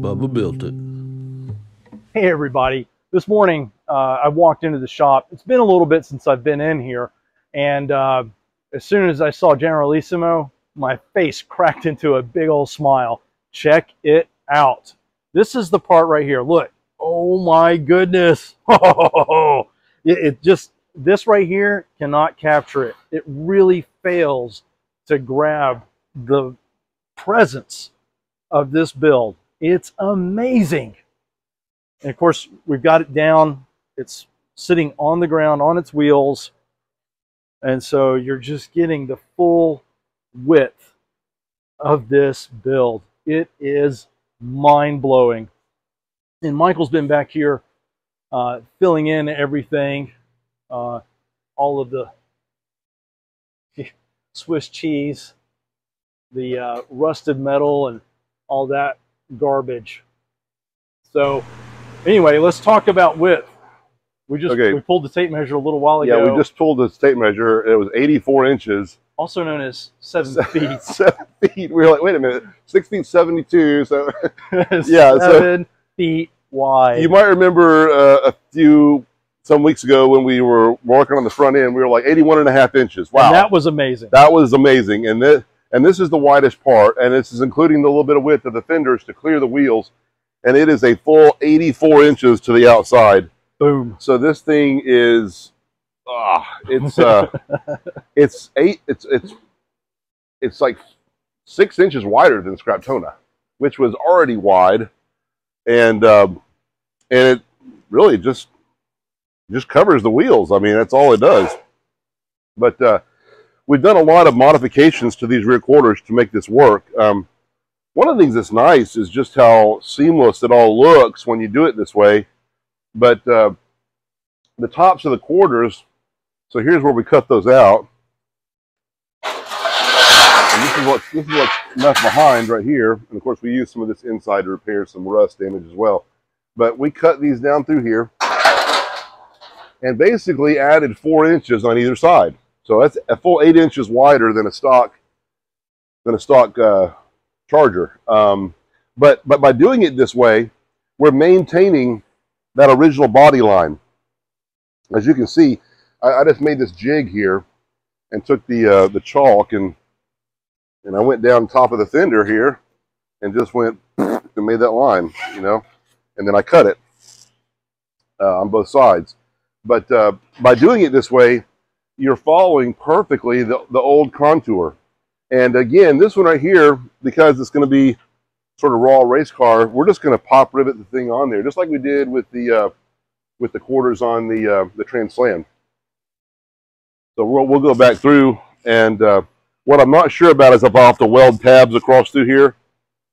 Bubba built it. Hey everybody. This morning uh, I walked into the shop. It's been a little bit since I've been in here and uh, as soon as I saw Generalissimo, my face cracked into a big old smile. Check it out. This is the part right here. Look. Oh my goodness. it, it just, this right here cannot capture it. It really fails to grab the presence of this build. It's amazing. And of course, we've got it down. It's sitting on the ground on its wheels. And so you're just getting the full width of this build. It is mind blowing. And Michael's been back here uh, filling in everything, uh, all of the Swiss cheese, the uh, rusted metal, and all that garbage. So anyway, let's talk about width. We just Okay. we pulled the tape measure a little while ago. Yeah, we just pulled the tape measure. It was 84 inches. also known as seven feet. Seven feet. We were like, wait a minute, six feet 72. So Yeah, so- seven feet wide. you might remember uh, a few, some weeks ago when we were working on the front end, we were like 81 and a half inches. Wow. And that was amazing. That was amazing. And this, and this is the widest part, and this is including the little bit of width of the fenders to clear the wheels. And it is a full 84 inches to the outside. Boom. So this thing is, ah, it's uh, it's eight, it's it's it's like six inches wider than Scraptona, which was already wide, and um, and it really just just covers the wheels. I mean, that's all it does. But uh, we've done a lot of modifications to these rear quarters to make this work. Um, one of the things that's nice is just how seamless it all looks when you do it this way. But uh, the tops of the quarters, so here's where we cut those out. And this is what this is what's left behind right here. And of course, we use some of this inside to repair some rust damage as well. But we cut these down through here and basically added four inches on either side. So that's a full eight inches wider than a stock than a stock uh, Charger. Um, but but by doing it this way, we're maintaining that original body line. As you can see, I, I just made this jig here and took the uh, the chalk and and I went down top of the fender here and just went and made that line, you know, and then I cut it uh, on both sides. But uh, by doing it this way, you're following perfectly the, the old contour. And again, this one right here, because it's going to be sort of raw race car, we're just going to pop rivet the thing on there, just like we did with the uh, with the quarters on the uh, the Trans Slam. So we'll, we'll go back through, and uh, what I'm not sure about is if I'll have to weld tabs across through here,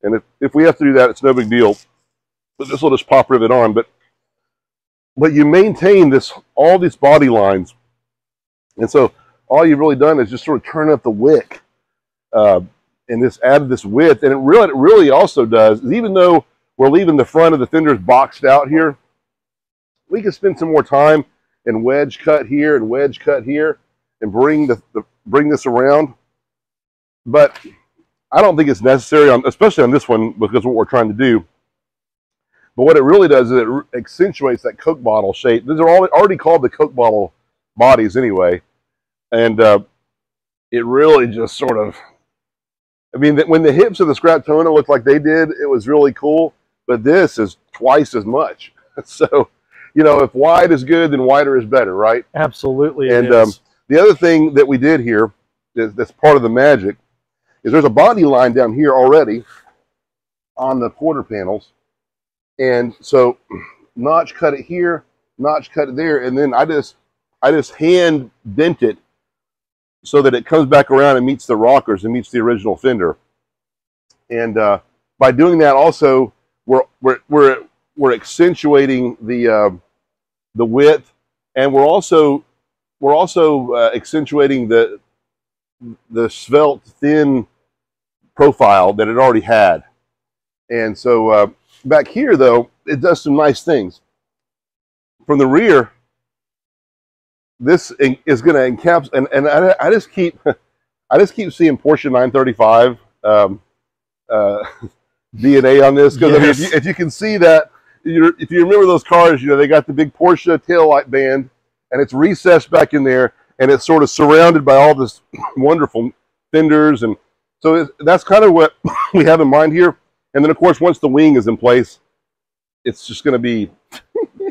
and if, if we have to do that, it's no big deal. But this will just pop rivet on. But but you maintain this all these body lines, and so all you've really done is just sort of turn up the wick uh, and this added this width. And it really, it really also does, even though we're leaving the front of the fenders boxed out here, we can spend some more time and wedge cut here and wedge cut here and bring the, the bring this around. But I don't think it's necessary, on, especially on this one, because what we're trying to do. But what it really does is it accentuates that Coke bottle shape. These are all already called the Coke bottle bodies anyway. And uh, it really just sort of I mean, when the hips of the Scraptona looked like they did, it was really cool. But this is twice as much. So, you know, if wide is good, then wider is better, right? Absolutely. And, um, The other thing that we did here, that's part of the magic, is there's a body line down here already on the quarter panels. And so, notch cut it here, notch cut it there, and then I just, I just hand bent it so that it comes back around and meets the rockers and meets the original fender. And uh, by doing that, also we're we're we're we're accentuating the uh, the width, and we're also we're also uh, accentuating the the svelte thin profile that it already had. And so uh, back here, though, it does some nice things. From the rear, this is going to encaps, and, and I, I just keep, I just keep seeing Porsche 935 um, uh, DNA on this because I mean, if you, if you can see that, you're, if you remember those cars, you know they got the big Porsche tail light band, and it's recessed back in there, and it's sort of surrounded by all this wonderful fenders, and so that's kind of what we have in mind here. And then, of course, once the wing is in place, it's just going to be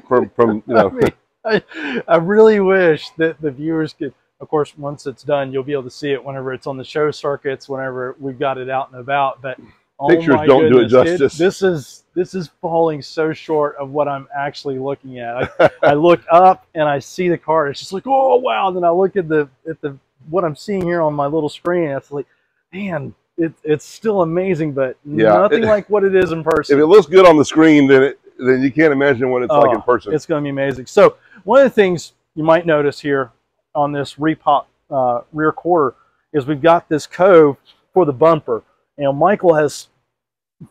from from you know. I, mean, I, I really wish that the viewers could. Of course, once it's done, you'll be able to see it whenever it's on the show circuits, whenever we've got it out and about. But oh Pictures my don't do it goodness, justice. this is this is falling so short of what I'm actually looking at. I, I look up and I see the car. It's just like, oh wow. Then I look at the at the what I'm seeing here on my little screen. It's like, man, it, it's still amazing, but Yeah, nothing it- like what it is in person. if it looks good on the screen, then it, then you can't imagine what it's like oh, in Oh, person. It's going to be amazing. So one of the things you might notice here on this repop uh, rear quarter is we've got this cove for the bumper. You know, Michael has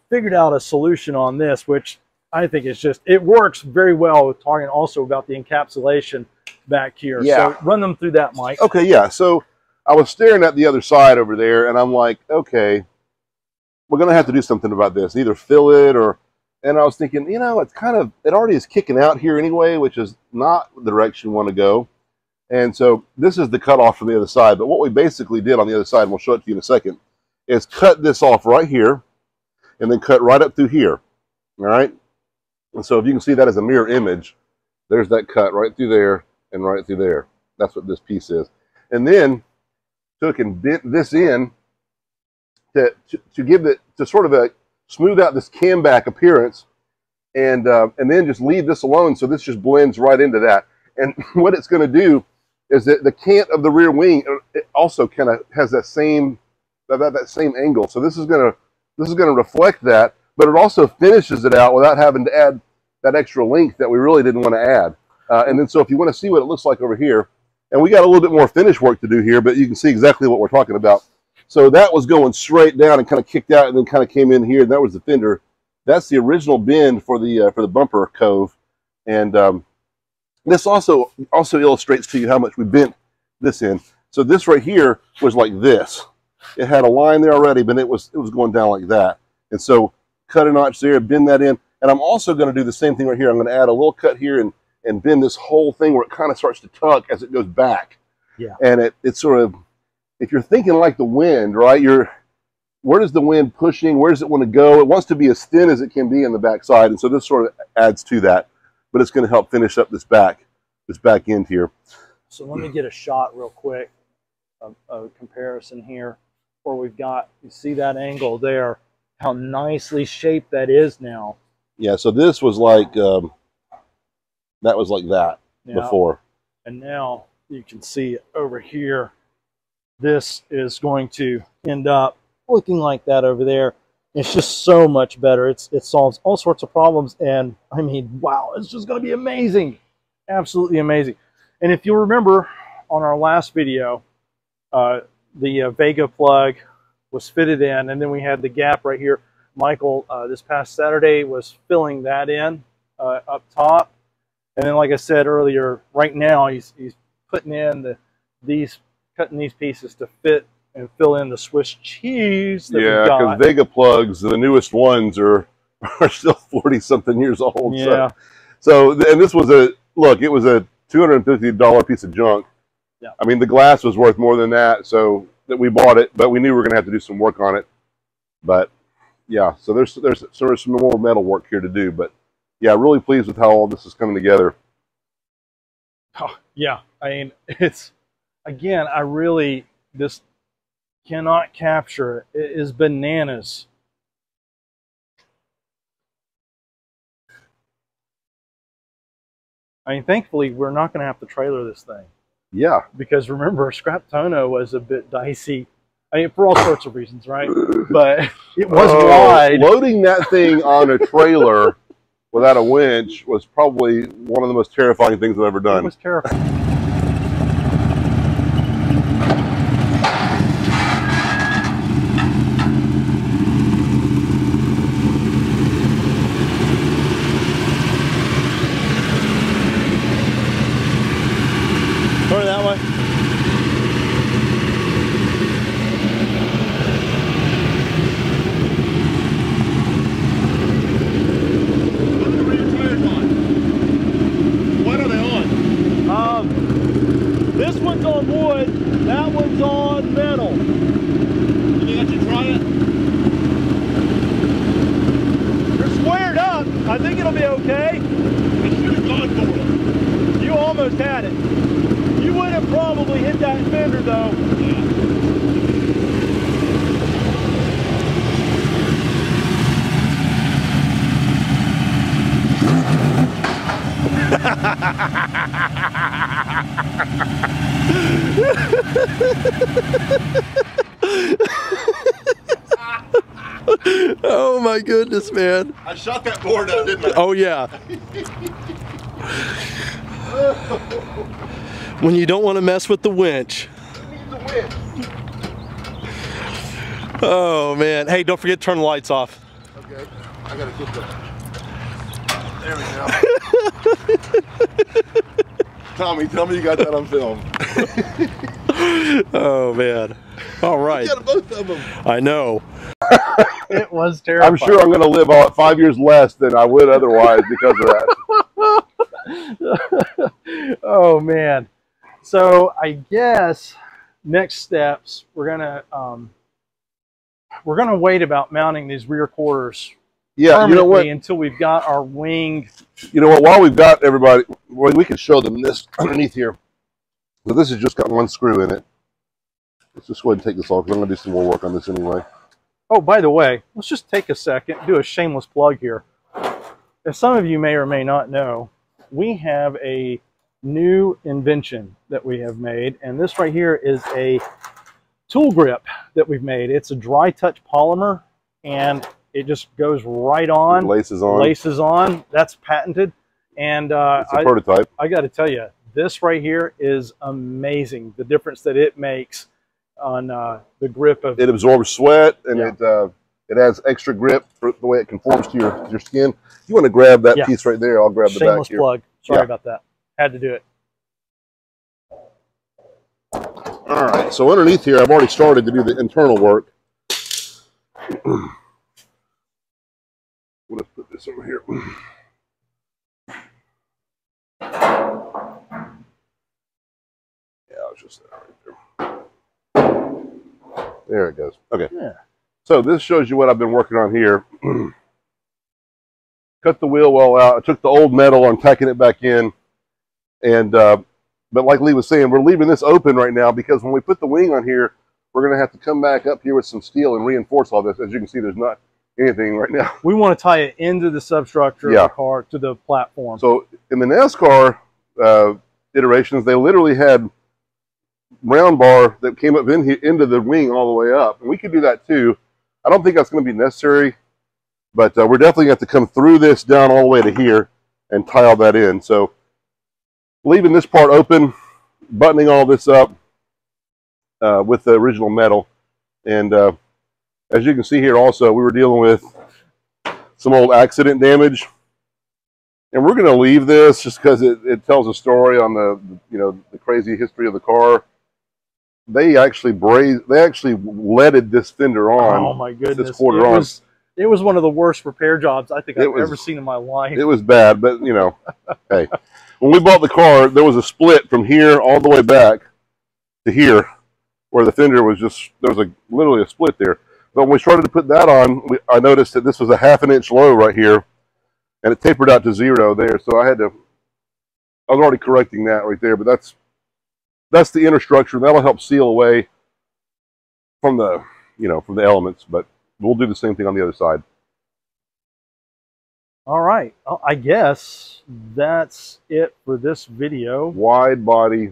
figured out a solution on this, which I think is just it works very well with talking also about the encapsulation back here. Yeah. So run them through that, Mike. Okay, yeah. So I was staring at the other side over there, and I'm like, okay, we're gonna have to do something about this. Either fill it or. And I was thinking, you know, it's kind of it already is kicking out here anyway, which is not the direction you want to go. And so this is the cutoff from the other side. But what we basically did on the other side, and we'll show it to you in a second, is cut this off right here, and then cut right up through here. All right. And so if you can see that as a mirror image, there's that cut right through there and right through there. That's what this piece is and then took and bent this in to, to, to give it to sort of a smooth out this Kammback appearance and uh, and then just leave this alone. So this just blends right into that. And what it's going to do is that the cant of the rear wing uh, also kind of has that same that, that, that same angle. So this is going to this is going to reflect that but it also finishes it out without having to add that extra length that we really didn't want to add. Uh, and then so if you want to see what it looks like over here and we got a little bit more finish work to do here, but you can see exactly what we're talking about. So that was going straight down and kind of kicked out and then kind of came in here. And that was the fender. That's the original bend for the uh, for the bumper cove. And um, this also also illustrates to you how much we bent this in. So this right here was like this. It had a line there already, but it was it was going down like that. And so cut a notch there, bend that in. And I'm also going to do the same thing right here. I'm going to add a little cut here and and bend this whole thing where it kind of starts to tuck as it goes back. Yeah. And it it's sort of if you're thinking like the wind, right? You're where does the wind pushing? Where does it want to go? It wants to be as thin as it can be in the backside, and so this sort of adds to that. But it's going to help finish up this back this back end here. So let me get a shot real quick of a comparison here where we've got, you see that angle there, how nicely shaped that is now. Yeah. So this was like um, that was like that Now- before. And now you can see over here, this is going to end up looking like that over there. It's just so much better. It's It solves all sorts of problems. And I mean, wow, it's just going to be amazing. Absolutely amazing. And if you remember on our last video, uh, the uh, Vega plug was fitted in, and then we had the gap right here. Michael, uh, this past Saturday, was filling that in uh, up top. And then, like I said earlier, right now he's, he's putting in the these cutting these pieces to fit and fill in the Swiss cheese that Yeah, because Vega plugs, the newest ones are are still forty something years old. so- yeah, So, and this was a look. It was a two hundred and fifty dollar piece of junk. Yeah. I mean, the glass was worth more than that, so that we bought it, but we knew we were going to have to do some work on it. But yeah, so there's there's sort of some more metal work here to do. But yeah, really pleased with how all this is coming together. Oh, yeah. I mean, it's again. I really this cannot capture. It is bananas. I mean, thankfully, we're not going to have to trailer this thing Yeah, because remember, Scraptona was a bit dicey. I mean, for all sorts of reasons, right? But it was Oh, wide. Loading that thing on a trailer without a winch was probably one of the most terrifying things I've ever done. It was terrifying. Turn it that way. Probably hit that fender though. Oh my goodness, man. I shot that board out, didn't I? Oh yeah. When you don't want to mess with the winch. Oh man. Hey, don't forget to turn the lights off. Okay, I gotta get the. There we go. Tommy, tell me you got that on film. Oh man. All right. Got both of them. I know. It was terrible. I'm sure I'm going to live five years less than I would otherwise because of that. oh man. So I guess next steps we're gonna um, we're gonna wait about mounting these rear quarters Yeah, you know what? permanently until we've got our wing. You know what? While we've got everybody, well, we can show them this underneath here. So this has just got one screw in it. Let's just go ahead and take this off because I'm going to do some more work on this anyway. Oh, by the way, let's just take a second do a shameless plug here. As some of you may or may not know, we have a new invention that we have made, and this right here is a tool grip that we've made. It's a dry touch polymer, and it just goes right on, Laces on. laces on. That's patented, and uh, It's a I, prototype. I got to tell you, this right here is amazing. The difference that it makes on uh, the grip of It absorbs sweat and Yeah. it uh, it has extra grip for the way it conforms to your your skin. You want to grab that Yeah. piece right there? I'll grab the back here. plug. Sorry Yeah. about that. Had to do it. All right. So underneath here, I've already started to do the internal work. Let's put this over here. Yeah, I was just there right there. There it goes. Okay. Yeah. So this shows you what I've been working on here. Cut the wheel well out. I took the old metal, I'm tacking it back in, and uh, but like Lee was saying, we're leaving this open right now because when we put the wing on here, we're going to have to come back up here with some steel and reinforce all this. As you can see, there's not anything right now. We want to tie it into the substructure Yeah. of the car to the platform. So in the NASCAR uh, iterations, they literally had round bar that came up in here, into the wing all the way up. And we could do that too. I don't think that's going to be necessary, but uh, we're definitely going to have to come through this down all the way to here and tie all that in. So leaving this part open, buttoning all this up uh, with the original metal. And uh, as you can see here also, we were dealing with some old accident damage. And we're going to leave this just because it, it tells a story on the, you know, the crazy history of the car. They actually brazed, they actually leaded this fender on. oh my goodness! this quarter it on. was it was one of the worst repair jobs I think I've was- ever seen in my life. It was bad, but you know, hey, when we bought the car, there was a split from here all the way back to here, where the fender was just there was a literally a split there. But when we started to put that on, we, I noticed that this was a half an inch low right here, and it tapered out to zero there. So I had to, I was already correcting that right there. But that's that's the inner structure. That'll help seal away from the you know from the elements. But we'll do the same thing on the other side. All right. I guess that's it for this video. Wide body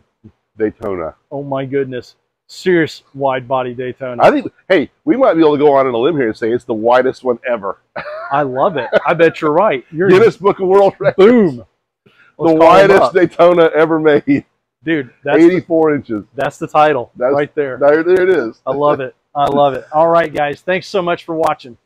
Daytona. Oh my goodness! Serious wide body Daytona. I think, hey, we might be able to go on in a limb here and say it's the widest one ever. I love it. I bet you're right. You're Guinness Book of World Records. boom. The Let's him widest. Daytona ever made. Dude. That's the, 84 inches. that's the title That's- right there. There, there it is. I love it. I love it. All right, guys. Thanks so much for watching.